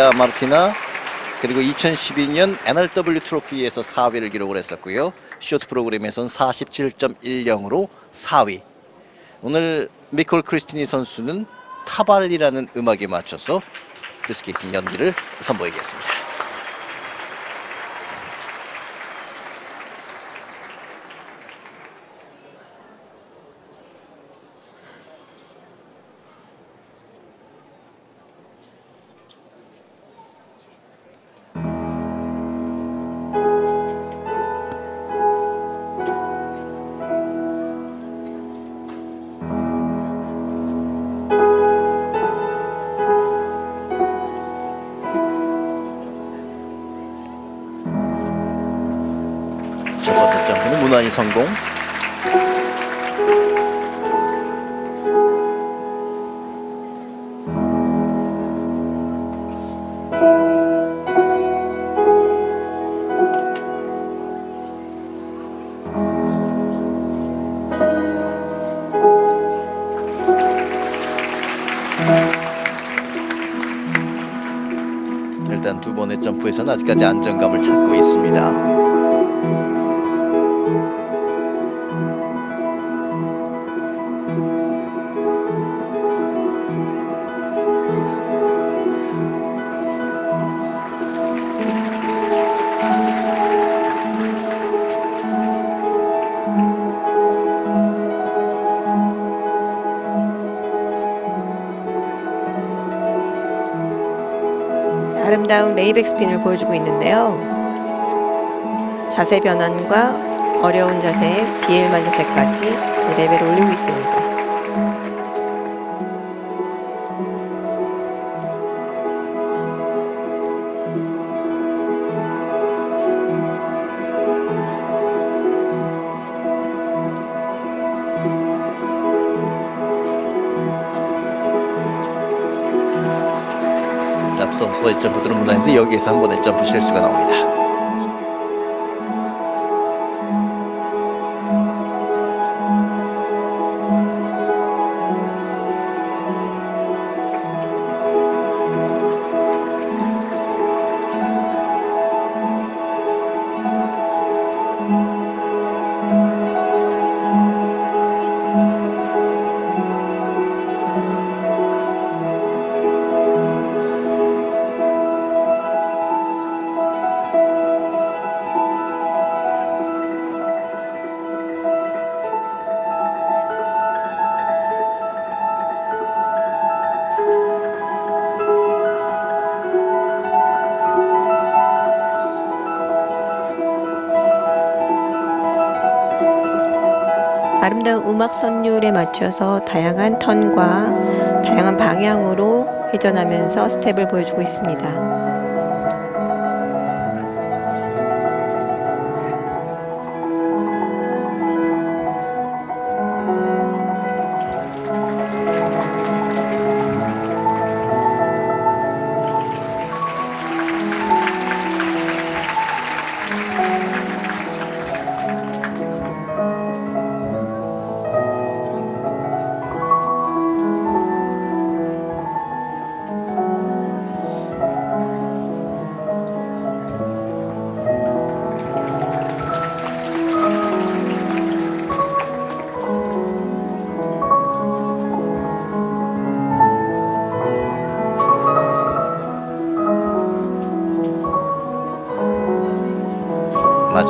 마리아 마르티나 그리고 2012년 NRW 트로피에서 4위를 기록을 했었고요. 쇼트 프로그램에서는 47.10으로 4위. 오늘 미콜 크리스티니 선수는 Tabarly라는 음악에 맞춰서 프리스케이팅 연기를 선보이겠습니다. 무난히 성공. 일단 두 번의 점프에서는 아직까지 안정감을 찾고 있습니다. 아름다운 레이백 스핀을 보여주고 있는데요. 자세 변환과 어려운 자세의 비엘만 자세까지 레벨을 올리고 있습니다. 앞서 서의 점프들은 무난했는데 여기에서 한 번의 점프 실수가 나옵니다. 아름다운 음악 선율에 맞춰서 다양한 턴과 다양한 방향으로 회전하면서 스텝을 보여주고 있습니다.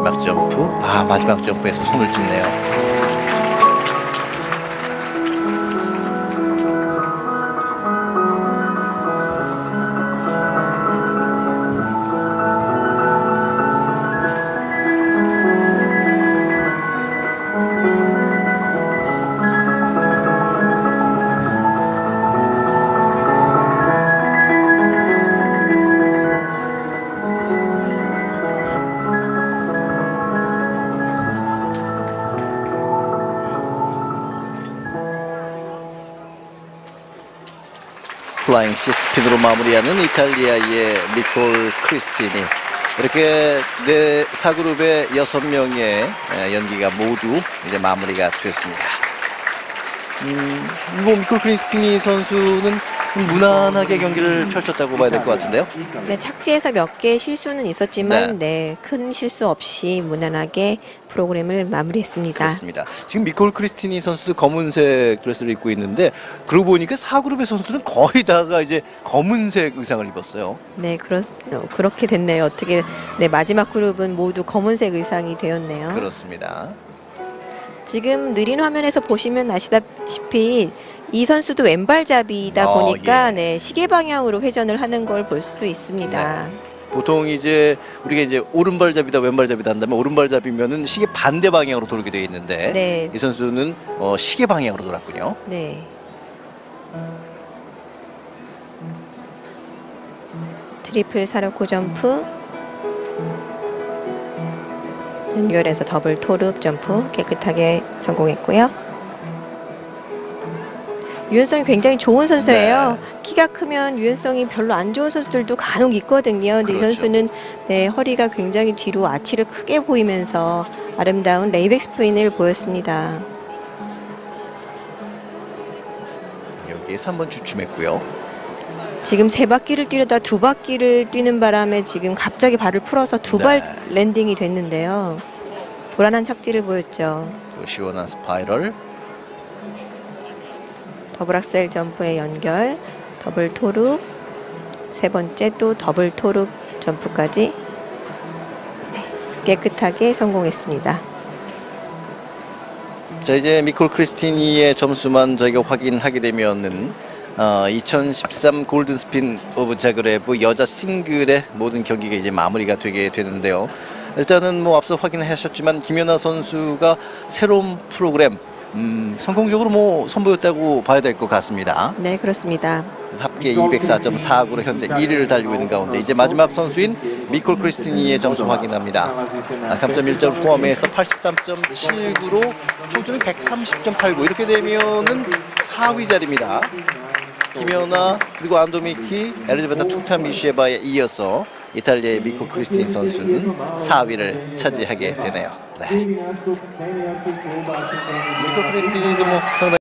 마지막 점프. 아 마지막 점프에서 손을 짚네요. flying sit spin으로 마무리하는 이탈리아의 미콜 크리스티니 이렇게 네 사그룹의 여섯 명의 연기가 모두 이제 마무리가 됐습니다. 음, 뭐 미콜 크리스티니 선수는 무난하게 경기를 펼쳤다고 봐야 될 것 같은데요. 네, 착지에서 몇 개의 실수는 있었지만 네, 큰 실수 없이 무난하게 프로그램을 마무리했습니다. 그렇습니다. 지금 미콜 크리스티니 선수도 검은색 드레스를 입고 있는데 그러고 보니까 4그룹의 선수들은 거의 다가 이제 검은색 의상을 입었어요. 네, 그렇, 어, 그렇게 됐네요. 어떻게 네, 마지막 그룹은 모두 검은색 의상이 되었네요. 그렇습니다. 지금 느린 화면에서 보시면 아시다시피 이 선수도 왼발잡이다 어, 보니까 예. 네, 시계 방향으로 회전을 하는 걸 볼 수 있습니다. 네. 보통 이제 우리가 이제 오른발잡이다 왼발잡이다 한다면 오른발잡이면은 시계 반대 방향으로 돌게 되어 있는데 네. 이 선수는 어, 시계 방향으로 돌았군요. 네. triple Salchow 점프 연결해서 double toe loop 점프 깨끗하게 성공했고요. 유연성이 굉장히 좋은 선수예요. 키가 크면 유연성이 별로 안 좋은 선수들도 간혹 있거든요. 근데 이 그렇죠. 선수는 네, 허리가 굉장히 뒤로 아치를 크게 보이면서 아름다운 layback spin을 보였습니다. 여기에서 한번 주춤했고요. 지금 세 바퀴를 뛰려다 두 바퀴를 뛰는 바람에 지금 갑자기 발을 풀어서 두발 네. landing이 됐는데요. 불안한 착지를 보였죠. 또 시원한 spiral. double Axel 점프의 연결, double toe loop, 세 번째 또 double toe loop 점프까지 네, 깨끗하게 성공했습니다. 자 이제 미콜 크리스티니의 점수만 저희가 확인하게 되면은 어, 2013 골든 스핀 오브 자그레브 여자 싱글의 모든 경기가 이제 마무리가 되게 되는데요. 일단은 뭐 앞서 확인하셨지만 김연아 선수가 새로운 프로그램 음, 성공적으로 뭐 선보였다고 봐야 될 것 같습니다. 네, 그렇습니다. 합계 204.49로 현재 1위를 달리고 있는 가운데 이제 마지막 선수인 미콜 크리스티니의 점수 확인합니다. 아, 감점 1점 포함해서 83.79로 총점이 130.89 이렇게 되면은 4위 자리입니다. 김연아 그리고 안도미키 엘리자베타 툭타미시에바에 이어서 이탈리아의 미코 크리스틴 선수는 4위를 차지하게 되네요. 네. 미코 크리스틴이도 뭐 상당히